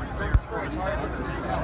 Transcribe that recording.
everything's going to tie into the